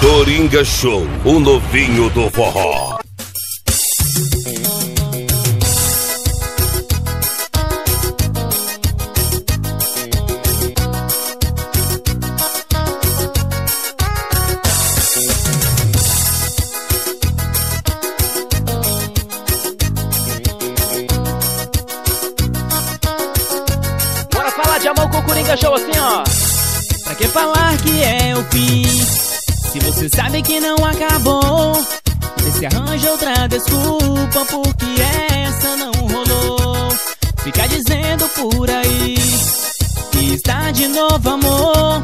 Coringa Show, o novinho do forró. Bora falar de amor com o Coringa Show assim, ó. Pra que falar que é o fim? Se você sabe que não acabou, vê se arranja outra desculpa porque essa não rolou. Fica dizendo por aí que está de novo amor.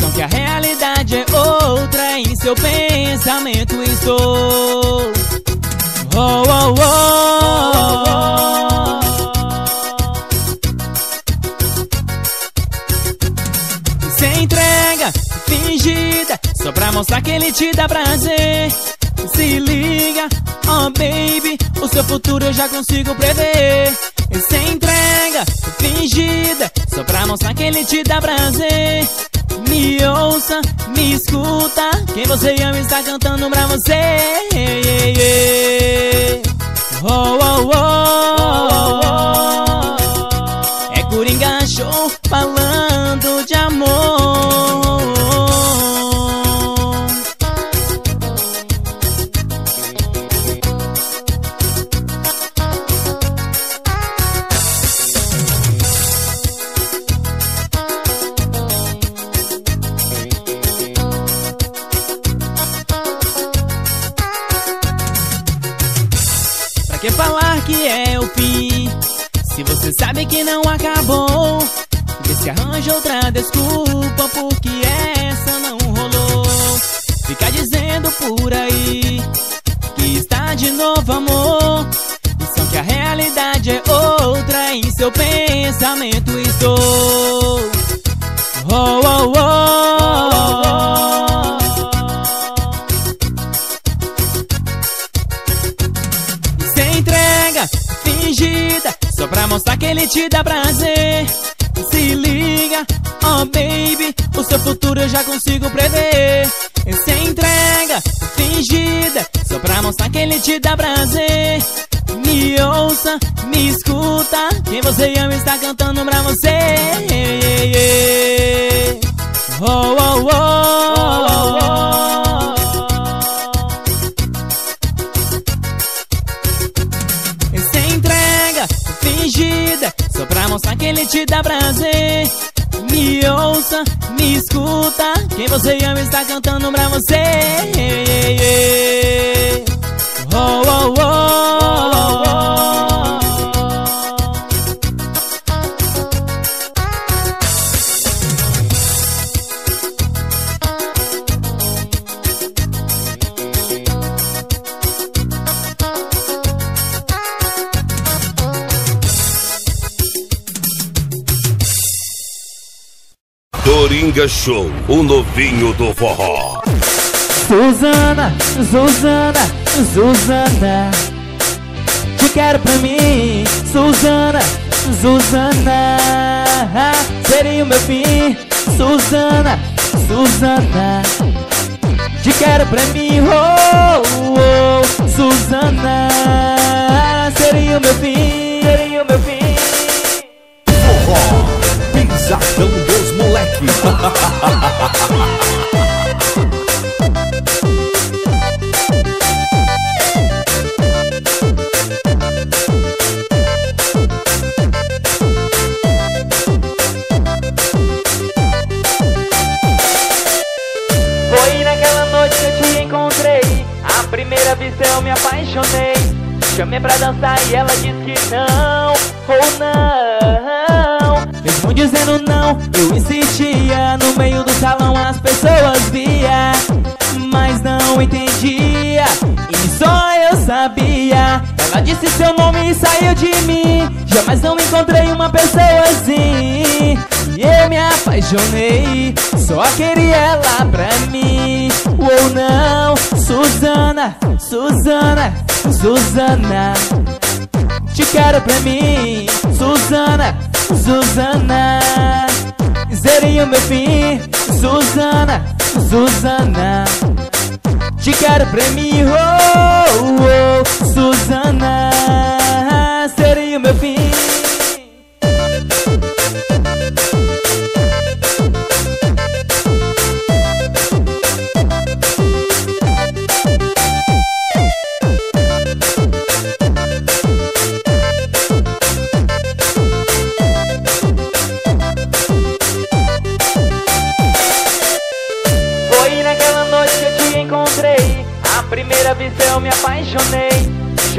São que a realidade é outra, em seu pensamento estou. Oh, oh, oh, te dá prazer. Se liga, oh baby, o seu futuro eu já consigo prever. Se entrega, fingida, só pra mostrar que ele te dá prazer. Me ouça, me escuta, quem você ama está cantando pra você. Oh, oh, oh, oh. É porque essa não rolou. Fica dizendo por aí que está de novo amor. Só que a realidade é outra, em seu pensamento estou. Oh, oh, oh, fingida, só pra mostrar que ele te dá prazer. Oh baby, o seu futuro eu já consigo prever. Se entrega, fingida, só pra mostrar que ele te dá prazer. Me ouça, me escuta, quem você ama está cantando pra você. Oh, oh, oh, oh, oh. Só pra mostrar que ele te dá prazer. Me ouça, me escuta, quem você ama está cantando pra você. Coringa Show, o novinho do forró. Suzana, Suzana, Suzana. Te quero pra mim Suzana, Suzana. Seria o meu fim Suzana, Suzana. Te quero pra mim Oh, oh, oh Suzana. Seria o meu fim Seria o meu fim. Forró, pisadão Foi naquela noite que eu te encontrei. A primeira vista eu me apaixonei. Chamei pra dançar e ela disse que não Ou não dizendo não, eu insistia No meio do salão as pessoas via Mas não entendia. E só eu sabia. Ela disse seu nome e saiu de mim. Jamais não encontrei uma pessoa assim. E eu me apaixonei. Só queria ela pra mim. Ou não? Suzana, Suzana, Suzana. Te quero pra mim Suzana, Seria o meu fim Suzana, Suzana. Te quero pra mim, oh, oh, Suzana Seria o meu fim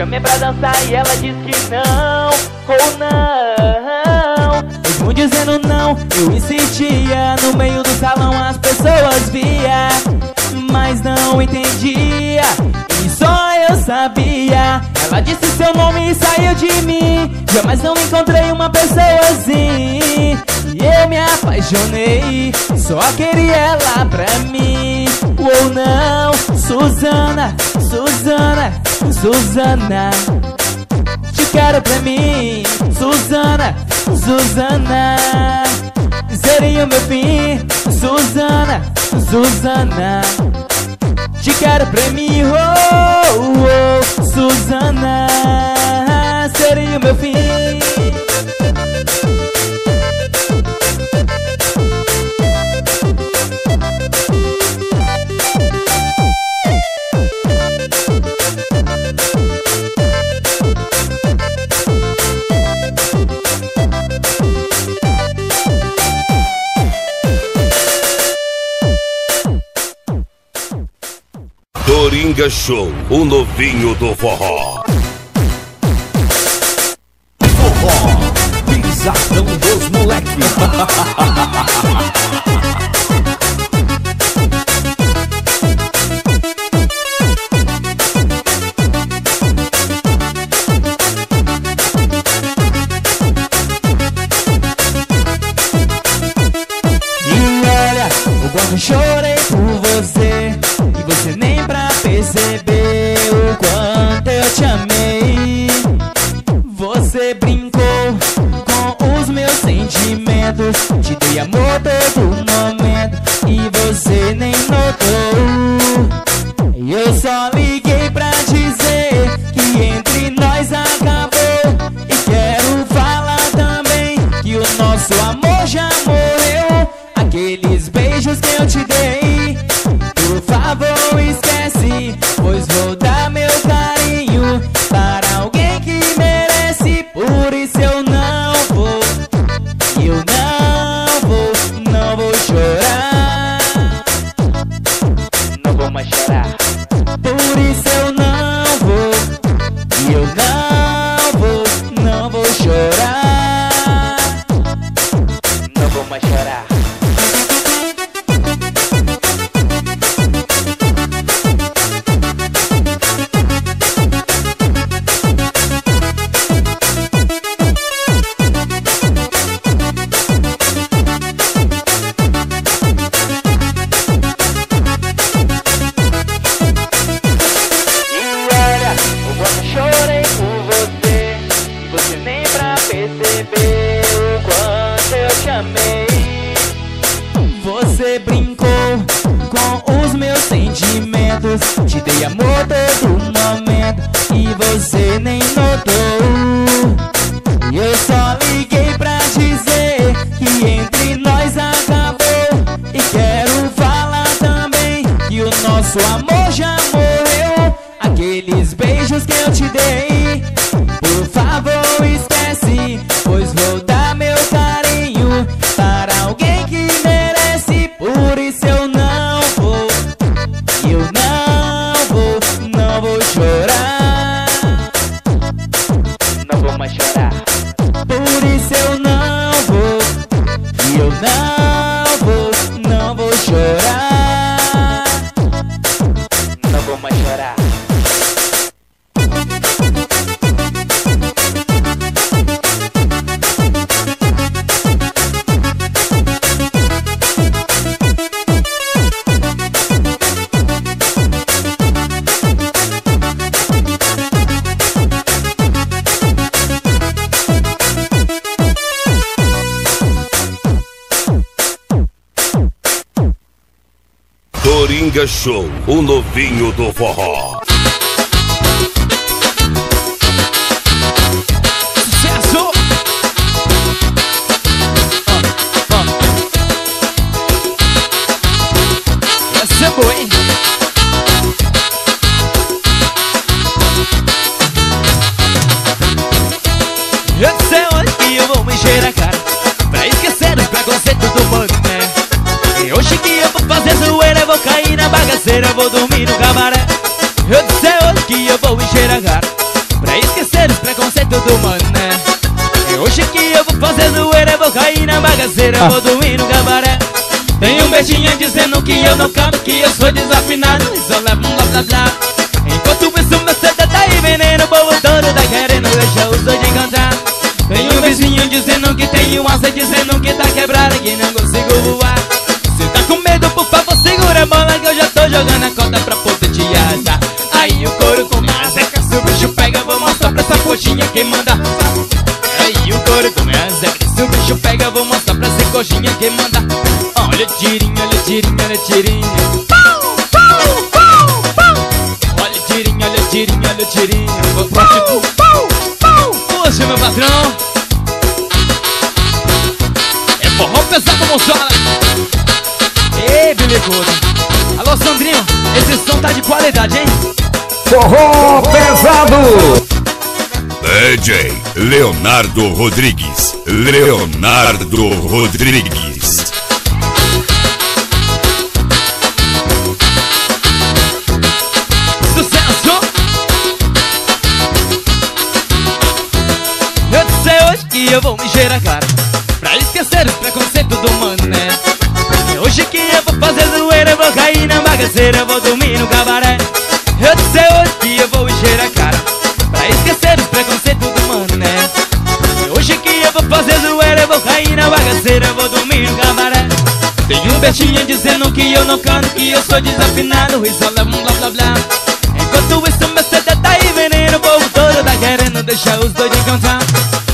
Chamei pra dançar e ela disse que não Ou não. Mesmo dizendo não, eu insistia. No meio do salão as pessoas via Mas não entendia. E só eu sabia. Ela disse seu nome e saiu de mim. Jamais não encontrei uma pessoa assim. E eu me apaixonei Só queria ela pra mim. Ou não Suzana, Suzana, Suzana. Te quero pra mim Suzana, Suzana. Seria o meu fim Suzana, Suzana. Te quero pra mim, oh, oh, Suzana. Seria o meu fim Coringa Show, o novinho do forró. Forró, pisadão dos moleque. todo momento E você nem notou. Eu só liguei pra dizer Que entre nós acabou. E quero falar também Que o nosso amor já morreu. Aqueles beijos que eu te dei Você brincou com os meus sentimentos. Te dei amor todo momento E você nem notou. E eu só liguei pra dizer Que entre nós acabou. E quero falar também Que o nosso amor já Coringa Show, o novinho do forró. Cabaré. Eu sei onde que eu vou encher a cara Pra esquecer os preconceitos do mano, né? E hoje que eu vou fazer zoeira vou cair na bagaceira, eu vou dormir no cabaré. Tem um beijinho dizendo que eu não canto Que eu sou desafinado e só um blá blá blá pega Vou mostrar pra essa coxinha quem manda. Olha o tirinho, olha o tirinho, olha o tirinho Olha o tirinho, olha o tirinho, olha o tirinho Vou pro Puxa, meu patrão É forró pesado, moçada Ei, Bilicudo Alô, Sandrinho Esse som tá de qualidade, hein? Forró pesado. DJ Leonardo Rodrigues. Leonardo Rodrigues. Sucesso! Eu sei hoje que eu vou me a cara Pra esquecer os preconceitos do mano, dizendo que eu sou desafinado e só levo um blá blá blá. Enquanto isso meu CD tá aí veneno, o povo todo tá querendo deixar os dois de cantar.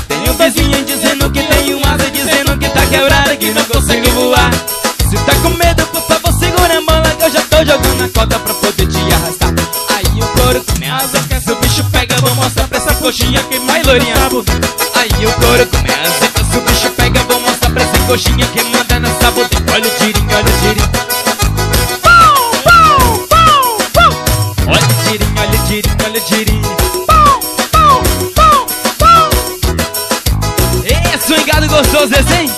Tem um vizinho dizendo que tem um asa, dizendo que tá quebrado, que não consigo voar. Se tá com medo, por favor, segura a bola que eu já tô jogando a corda pra poder te arrastar. Aí o couro começa, que se o bicho pega, vou mostrar pra essa coxinha que mais lourinha bunda. Aí o couro começa, que se o bicho pega, vou mostrar pra essa coxinha que manda nessa bunda. Olha o tirinho, olha o tirinho. Tirinho, olha o tirinho. Ei, swingado gostoso esse, hein?